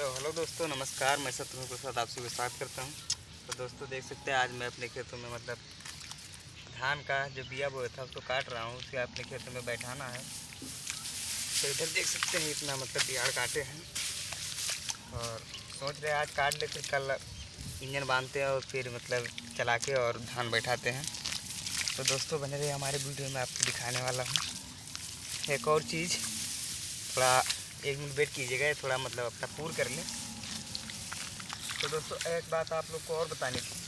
तो हेलो दोस्तों, नमस्कार। मैं शत्रु प्रसाद आपसे स्वागत करता हूँ। तो दोस्तों, देख सकते हैं, आज मैं अपने खेतों में मतलब धान का जो बिया बोया था, उसको काट रहा हूँ। उसके अपने खेतों में बैठाना है। तो इधर देख सकते हैं, इतना मतलब बिहार काटे हैं। और सोच रहे हैं, आज काट ले, फिर कल इंजन बांधते हैं और फिर मतलब चला के और धान बैठाते हैं। तो दोस्तों, बने रहे हमारे वीडियो में, आपको दिखाने वाला हूँ। एक और चीज़, थोड़ा एक मिनट वेट कीजिएगा थोड़ा मतलब अपना पूर कर लें। तो दोस्तों, एक बात आप लोग को और बतानी थी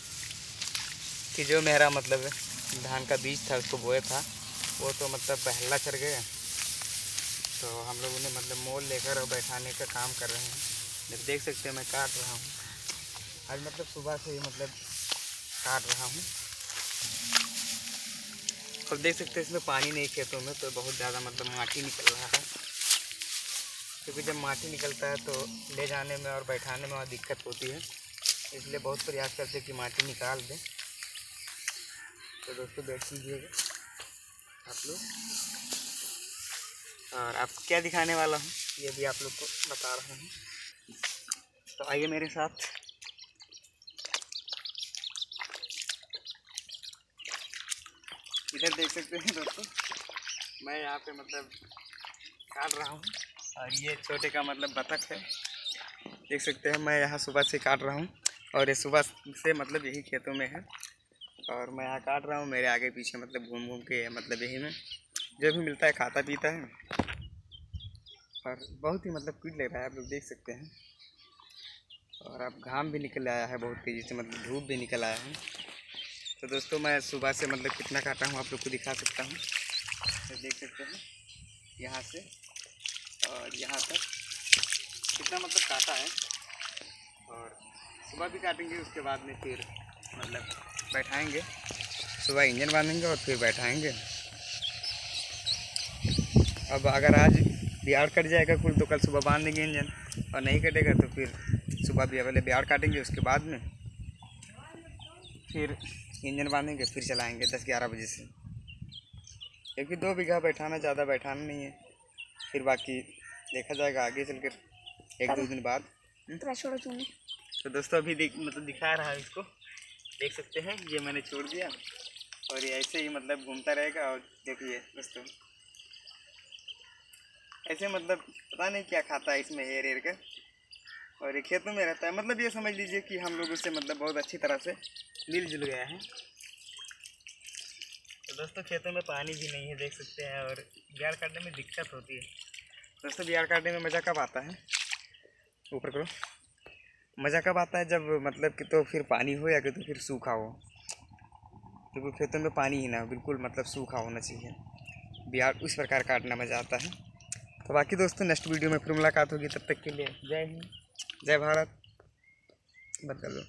कि जो मेरा मतलब धान का बीज था, उसको बोया था, वो तो मतलब पहला चढ़ गया। तो हम लोग उन्हें मतलब मोल लेकर और बैठाने का काम कर रहे हैं। जब देख सकते हैं, मैं काट रहा हूँ। आज मतलब सुबह से ही मतलब काट रहा हूँ। और देख सकते हैं, इसमें पानी नहीं खेतों में तो बहुत ज़्यादा मतलब माटी निकल रहा है। क्योंकि जब माटी निकलता है तो ले जाने में और बैठाने में और दिक्कत होती है। इसलिए बहुत प्रयास करते हैं कि माटी निकाल दें। तो दोस्तों, बैठ कीजिएगा आप लोग। और आप क्या दिखाने वाला हूँ, ये भी आप लोग को बता रहा हूँ। तो आइए मेरे साथ। इधर देख सकते हैं दोस्तों, मैं यहाँ पे मतलब काट रहा हूँ। और ये छोटे का मतलब बतख है। देख सकते हैं, मैं यहाँ सुबह से काट रहा हूँ और ये सुबह से मतलब यही खेतों में है और मैं यहाँ काट रहा हूँ, मेरे आगे पीछे मतलब घूम घूम के मतलब यही में जो भी मिलता है खाता पीता है। और बहुत ही मतलब क्यूट लग रहा है, आप लोग देख सकते हैं। और अब घाम भी निकल आया है बहुत तेज़ी से मतलब धूप भी निकल आया है। तो दोस्तों, मैं सुबह से मतलब कितना काटा हूँ, आप लोग को दिखा सकता हूँ। तो देख सकते हैं, यहाँ से और यहाँ तक कितना मतलब काटा है। और सुबह भी काटेंगे, उसके बाद में फिर मतलब बैठाएँगे। सुबह इंजन बांधेंगे और फिर बैठाएँगे। अब अगर आज बिहार कट जाएगा कुल तो कल सुबह बाँध देंगे इंजन। और नहीं कटेगा तो फिर सुबह भी पहले बिहार काटेंगे, उसके बाद में फिर इंजन बांधेंगे, फिर चलाएँगे दस ग्यारह बजे से। क्योंकि दो बीघा बैठाना, ज़्यादा बैठाना नहीं है। फिर बाकी देखा जाएगा आगे चलकर एक दो दिन बाद। छोड़ो तूने तो दोस्तों अभी देख मतलब दिखा रहा है इसको। देख सकते हैं ये मैंने छोड़ दिया। और ये ऐसे ही मतलब घूमता रहेगा और देखिए दोस्तों। ऐसे मतलब पता नहीं क्या खाता है इसमें हेर हेर कर। और ये खेतों में रहता है। मतलब ये समझ लीजिए कि हम लोग उससे मतलब बहुत अच्छी तरह से मिलजुल गया है। तो दोस्तों खेतों में पानी भी नहीं है, देख सकते हैं, और बिहार काटने में दिक्कत होती है। दोस्तों बिहार काटने में मज़ा कब आता है? ऊपर करो। मज़ा कब आता है जब मतलब कि तो फिर पानी हो या कि तो फिर सूखा हो? बिल्कुल खेतों में पानी ही ना बिल्कुल मतलब सूखा होना चाहिए। बिहार उस प्रकार काटना मज़ा आता है। तो बाकी दोस्तों, नेक्स्ट वीडियो में फिर मुलाकात होगी, तब तक के लिए जय हिंद, जय भारत। बदलो